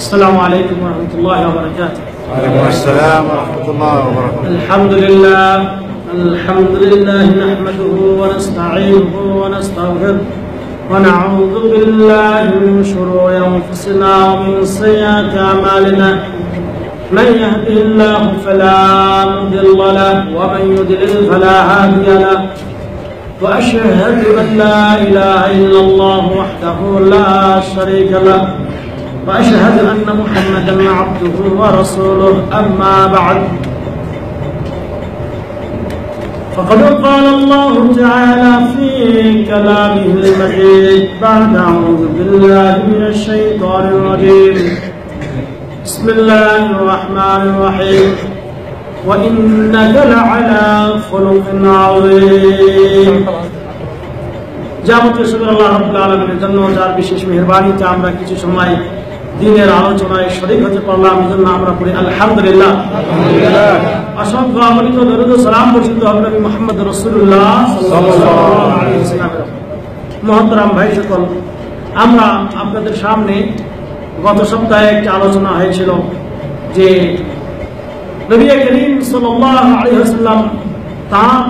السلام عليكم ورحمة الله وبركاته. وعليكم السلام ورحمة الله وبركاته. الحمد لله الحمد لله نحمده ونستعينه ونستغفره ونعوذ بالله من شرور أنفسنا ومن سيئات أعمالنا. من يهده الله فلا مضل له ومن يضلل فلا هادي له. وأشهد أن لا إله إلا الله وحده لا شريك له. وأشهد أن محمدا عبده ورسوله أما بعد فقد قال الله تعالى في كلامه المجيد بعد أعوذ بالله من الشيطان الرجيم بسم الله الرحمن الرحيم وإنك لعلى خلق عظيم যাবতীয় শুক্র আল্লাহ রাব্বুল আলামিনের জন্য যার বিশেষ মেহেরবানিতে আমরা কিছু সময় দিনের আলোচনায় শরীক হতে পারলাম এই জন্য আমরা পড়ি আলহামদুলিল্লাহ। অসংখ্য আমলিত দরুদ সালাম নবী মুহাম্মদ ওয়াসাল্লাম মহতরাম ভাই সকল আমরা আপনাদের সামনে গত সপ্তাহে একটা আলোচনা হয়েছিল যে নবী করিম তার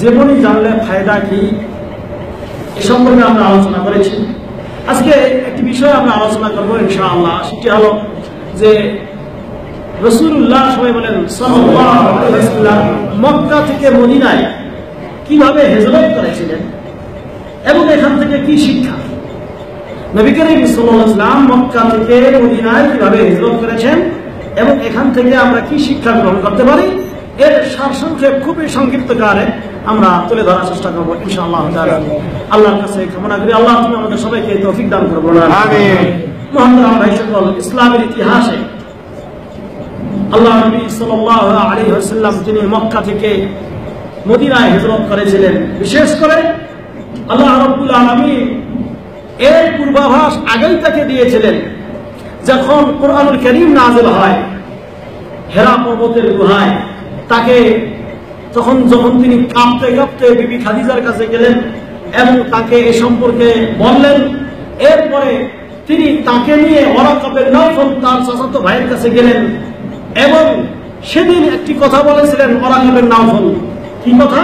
জীবনী জানলে ফায়দা কি এ সম্পর্কে আমরা আলোচনা করেছি। আজকে একটি বিষয় আমরা আলোচনা করব ইনশাআল্লাহ। সেটি হলো যে রসুল্লাহ সবাই বলেন মক্কা থেকে মদিনায় কীভাবে হেজরত করেছিলেন এবং এখান থেকে কি শিক্ষা? নবী করিম সাল্লাল্লাহু মক্কা থেকে মদিনায় কীভাবে হিজরত করেছেন এবং এখান থেকে আমরা কি শিক্ষা গ্রহণ করতে পারি? এর সারসংক্ষেপ খুবই সংক্ষিপ্ত কারে আমরা তুলে ধরার চেষ্টা করব ইনশাআল্লাহ আল্লাহর কাছে কামনা করি। আল্লাহ তুমি আমাদের সবাইকে তৌফিক দান করব ইসলামের ইতিহাসে আল্লাহ নবী সাল্লাল্লাহু আলাইহি ওয়াসাল্লাম তিনি মক্কা থেকে মদিনায় হিজরত করেছিলেন বিশেষ করে আল্লাহ রাব্বুল আলামিন এর পূর্বাভাস আগেই তাকে দিয়েছিলেন যখন কোরআনুল করিম নাজিল হয় হেরা পর্বতের গুহায় তাকে তখন যখন তিনি কাঁপতে কাঁপতে বিবি খাদিজার কাছে গেলেন এবং তাকে এ সম্পর্কে বললেন, এরপরে তিনি তাকে নিয়ে ওরাকাপের নফল তার চাচাতো ভাইয়ের কাছে গেলেন এবং সেদিন একটি কথা বলেছিলেন ওরাকাপের নফল কি কথা?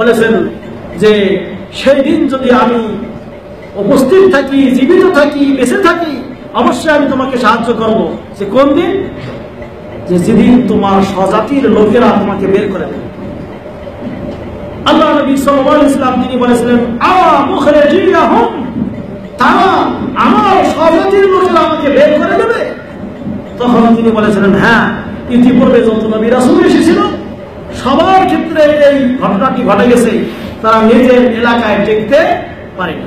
বলেছেন যে সেই দিন যদি আমি উপস্থিত থাকি, জীবিত থাকি, বেঁচে থাকি, অবশ্যই আমি তোমাকে সাহায্য করব। যে কোন দিন? যে যেদিন তোমার স্বজাতির লোকেরা তোমাকে বের করে দেবে। আল্লাহ নবী সাল্লাল্লাহু ইসলাম তিনি বলেছিলেন, আওয়া মুখরিজিয়াহুম? তারা আমার স্বজাতির লোকেরা আমাকে বের করে দেবে। তখন তিনি বলেছিলেন হ্যাঁ ইতিপূর্বে যত নবী এসেছিল, সবার ক্ষেত্রে এই ঘটনাটি ঘটে গেছে। তারা নিজের এলাকায় টিকতে পারেনি।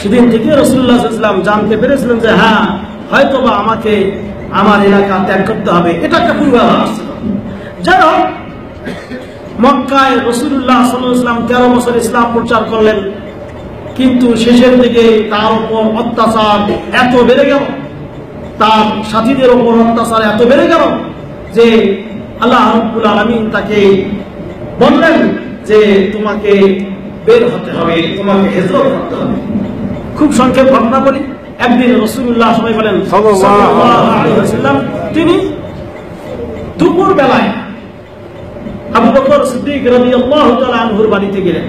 সেদিন থেকে রসুল্লাহ ইসলাম জানতে পেরেছিলেন যে হ্যাঁ হয়তো বা আমাকে আমার এলাকা ত্যাগ করতে হবে। এটা একটা পূর্বাভাস যাই হোক মক্কায় রসুল্লাহ সাল্লাম তেরো বছর ইসলাম প্রচার করলেন। কিন্তু শেষের দিকে তার উপর অত্যাচার এত বেড়ে গেল তার সাথীদের উপর অত্যাচার এত বেড়ে গেল যে আল্লাহ রব্বুল আলমিন তাকে বললেন যে তোমাকে বের হতে হবে তোমাকে হেজরত করতে হবে। খুব সংক্ষেপ ঘটনা বলি। একদিন রসুল্লাহ সবাই বলেন তিনি দুপুর বেলায় আবু বকর সিদ্দিক রাদিয়াল্লাহু তাআলা আনহুর বাড়িতে গেলেন।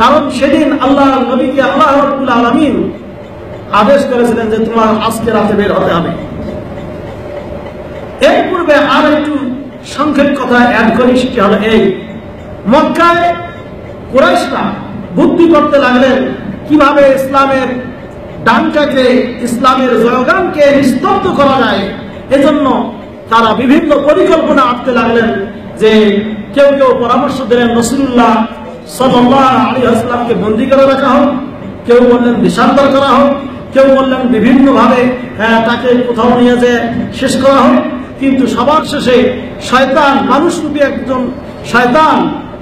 কারণ সেদিন আল্লাহ নবীকে আল্লাহ রাব্বুল আলামিন আদেশ করেছিলেন যে তোমার আজকে রাতে বের হতে হবে। এর পূর্বে আর একটু সংক্ষেপ কথা অ্যাড করি, সেটি হলো এই, মক্কায় কুরাইশরা বুদ্ধি করতে লাগলেন কীভাবে ইসলামের ডানটাকে, ইসলামের জয়গানকে নিস্তব্ধ করা যায়। এজন্য তারা বিভিন্ন পরিকল্পনা আঁকতে লাগলেন। যে কেউ কেউ পরামর্শ দিলেন রসুল্লাহ সাল্লাহ আলী আসলামকে বন্দি করে রাখা হোক কেউ বললেন দেশান্তর করা হোক কেউ বললেন বিভিন্নভাবে হ্যাঁ, তাকে কোথাও নিয়ে যে শেষ করা হোক। কিন্তু সবার শেষে শয়তান মানুষরূপী একজন শয়তান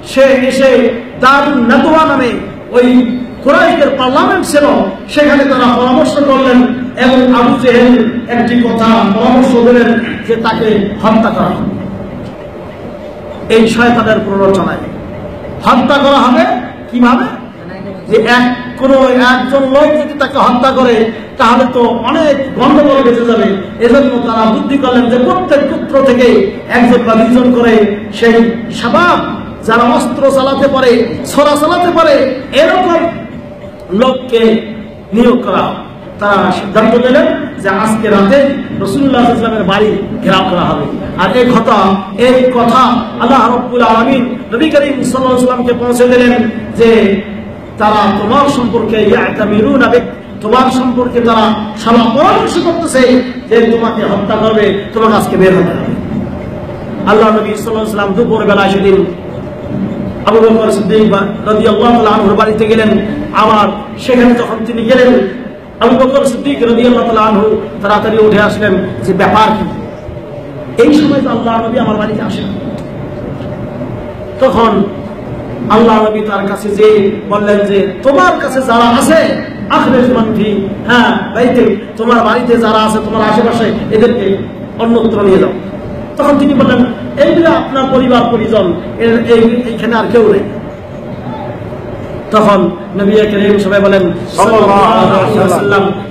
সে এসে দারুণ নেতোয়া নামে ওই কোরাইকের পার্লামেন্ট ছিল সেখানে তারা পরামর্শ করলেন এবং আবু জেহেল একটি কথা পরামর্শ দিলেন যে তাকে হত্যা করা হবে এই শয়তানের প্ররোচনায়। হত্যা করা হবে? কীভাবে? যে এক কোন একজন লোক যদি তাকে হত্যা করে, তাহলে তো অনেক গন্ডগোল বেঁচে যাবে। এজন্য তারা বুদ্ধি করলেন যে প্রত্যেক পুত্র থেকে একজন বা দুজন করে সেই স্বভাব যারা অস্ত্র চালাতে পারে, ছড়া চালাতে পারে, এরকম লোককে নিয়োগ করা হয়। তারা সিদ্ধান্ত নিলেন যে আজকে রাতে রসুল্লাহ ইসলামের বাড়ি ঘেরাও করা হবে। আর এই কথা এই কথা আল্লাহ রব্বুল আলমিন নবী করিম সাল্লামকে পৌঁছে দিলেন যে তারা তোমার সম্পর্কে ইয়াতামিরুন আবেগ তোমার সম্পর্কে তারা সারা পরামর্শ করতেছে যে তোমাকে হত্যা করবে, তোমাকে আজকে বের হতে হবে। আল্লাহ নবী সাল্লাম দুপুর বেলায় সেদিন আবু বকর সিদ্দিক বাড়িতে গেলেন। আবার সেখানে যখন তিনি গেলেন আবু বকর সিদ্দিক তাআলা আনহু তাড়াতাড়ি উঠে আসলেন যে ব্যাপার কি? এই সময় তো আল্লাহ নবী আমার বাড়িতে আসেন। তখন আল্লাহ নবী তার কাছে যে বললেন যে, তোমার কাছে যারা আছে হ্যাঁ তোমার বাড়িতে যারা আছে, তোমার আশেপাশে এদেরকে অন্যত্র নিয়ে যাও। তখন তিনি বললেন এইগুলো আপনার পরিবার, পরিজন এইখানে আর কেউ নেই। তখন নবী করিম সবাই বলেন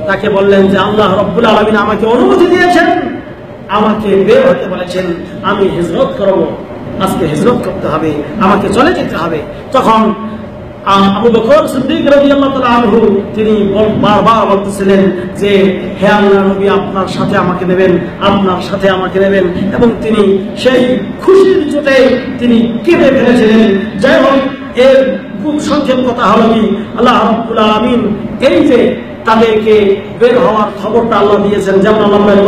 তাকে বললেন যে, আল্লাহ রব্বুল আলমিন আমাকে অনুমতি দিয়েছেন। আমাকে বের হতে বলেছেন, আমি হিজরত করব, আজকে হিজরত করতে হবে, আমাকে চলে যেতে হবে। তখন তিনি বারবার বলতেছিলেন যে, হে আল্লাহ নবী, আপনার সাথে আমাকে নেবেন, আপনার সাথে আমাকে নেবেন। এবং তিনি সেই খুশির চোটে তিনি কেঁদে ফেলেছিলেন। যাই হোক, এর সংক্ষেপ কথা হলো কি? আল্লাহ রাব্বুল আলামিন এই যে তাদেরকে বের হওয়ার খবরটা আল্লাহ দিয়েছেন, যেমন আল্লাহ ওয়াল্লাহু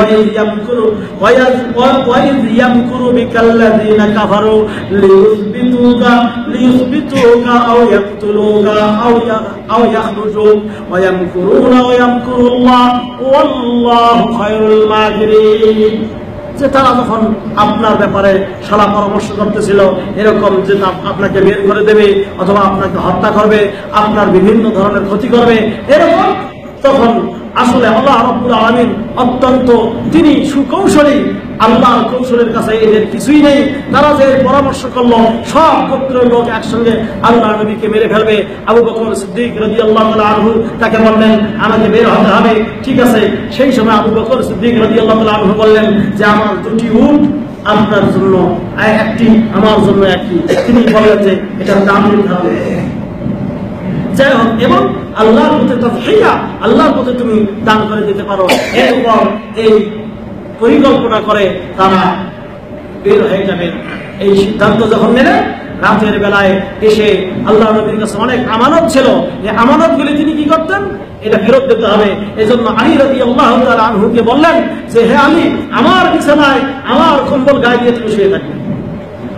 যে তারা যখন আপনার ব্যাপারে সালা পরামর্শ করতেছিল, এরকম যে আপনাকে বের করে দেবে অথবা আপনাকে হত্যা করবে, আপনার বিভিন্ন ধরনের ক্ষতি করবে, এরকম তখন আসলে আল্লাহ রব্বুল আলমিন অত্যন্ত, তিনি সুকৌশলী। আল্লাহর কৌশলের কাছে এদের কিছুই নেই। তারা যে পরামর্শ করল, সব গোত্রের লোক একসঙ্গে আল্লাহ নবীকে মেরে ফেলবে। আবু বকর সিদ্দিক রাজি আল্লাহ আনহু তাকে বললেন, আমাকে বের হতে হবে। ঠিক আছে, সেই সময় আবু বকর সিদ্দিক রাজি আল্লাহ আনহু বললেন যে, আমার দুটি উট আপনার জন্য একটি আমার জন্য, একটি। তিনি বললেন যে, এটার দাম হবে যাই হোক, এবং আল্লাহর তাফহিয়া আল্লাহর পথে তুমি দান করে দিতে পারো। এরপর এই পরিকল্পনা করে তারা বের হয়ে যাবেন এই সিদ্ধান্ত যখন রাতের বেলায় এসে আল্লাহ নবীর কাছে অনেক আমানত ছিল। এই আমানত গুলি তিনি কি করতেন? এটা ফেরত দিতে হবে। এজন্য আলী রাজি আল্লাহ আনহুকে বললেন যে, হে আলী, আমার বিছানায় আমার কম্বল গায়ে দিয়ে তুমি শুয়ে থাকবে।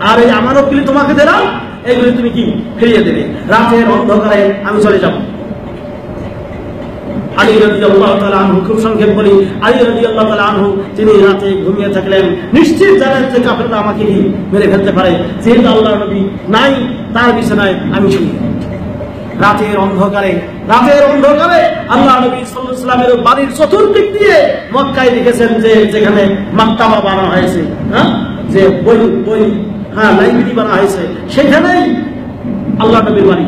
আর এই আমানত আমানতগুলি তোমাকে দিলাম এগুলি তুমি কি ফিরিয়ে দেবে? রাতের অন্ধকারে আমি চলে যাব। আলী রাজি আল্লাহ আনহু খুব সংক্ষেপ বলি, আলী আল্লাহ আনহু, তিনি রাতে ঘুমিয়ে থাকলেন। নিশ্চিত জানেন যে কাপড়টা আমাকে মেরে ফেলতে পারে। যেহেতু আল্লাহ নবী নাই, তার বিছানায় আমি শুনি রাতের অন্ধকারে রাতের অন্ধকারে আল্লাহ নবী সাল্লামের বাড়ির চতুর্দিক দিয়ে মক্কায় লিখেছেন যে যেখানে মাক্তাবা বানা হয়েছে হ্যাঁ? যে বই বই হ্যাঁ লাইব্রেরি বানা হয়েছে। সেখানেই আল্লাহ নবীর বাড়ি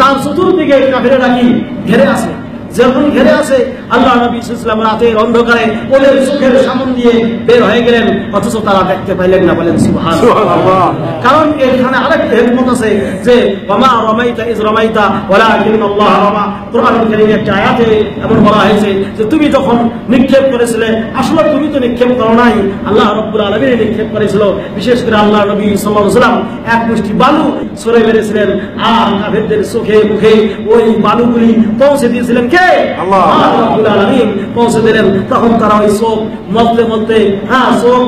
তার চতুর্দিকে কাফেরেরা নাকি ঘেরে আছে? যখন ঘেরে আছে আল্লাহ নবী ইসলাম রাতের অন্ধকারে ওদের চোখের সামন দিয়ে বের হয়ে গেলেন অথচ তারা দেখতে পাইলেন না বলেন সুবহানাল্লাহ। কারণ এখানে আরেকটা হেকমত আছে যে ওমা রমাইতা ইজ রমাইতা ওয়ালাকিন আল্লাহ রমা। কোরআন কারীমে একটা আয়াতে এমন বলা হয়েছে যে তুমি যখন নিক্ষেপ করেছিলে আসলে তুমি তো নিক্ষেপ করো নাই। আল্লাহ রাব্বুল আলামিন নিক্ষেপ করেছিল বিশেষ করে আল্লাহ নবী সাল্লাম এক মুষ্টি বালু সরে মেরেছিলেন আর কাফেরদের চোখে মুখে ওই বালুগুলি পৌঁছে দিয়েছিলেন। কে? পৌঁছে দিলেন। তখন তারা ওই চোখ মলতে মলতে হ্যাঁ চোখ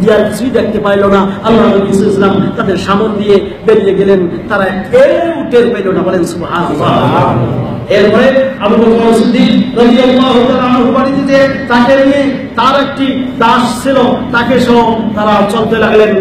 দিয়ার কিছুই দেখতে পাইল না। আল্লাহ নবী ইসলাম তাদের সামন দিয়ে বেরিয়ে গেলেন। তারা কেউ টের পেল না। বলেন সুবহানাল্লাহ। এরপরে আবু বকর সিদ্দিক রাদিয়াল্লাহু তাআলা বাড়িতে তাকে নিয়ে তার একটি দাস ছিল তাকে সহ তারা চলতে লাগলেন।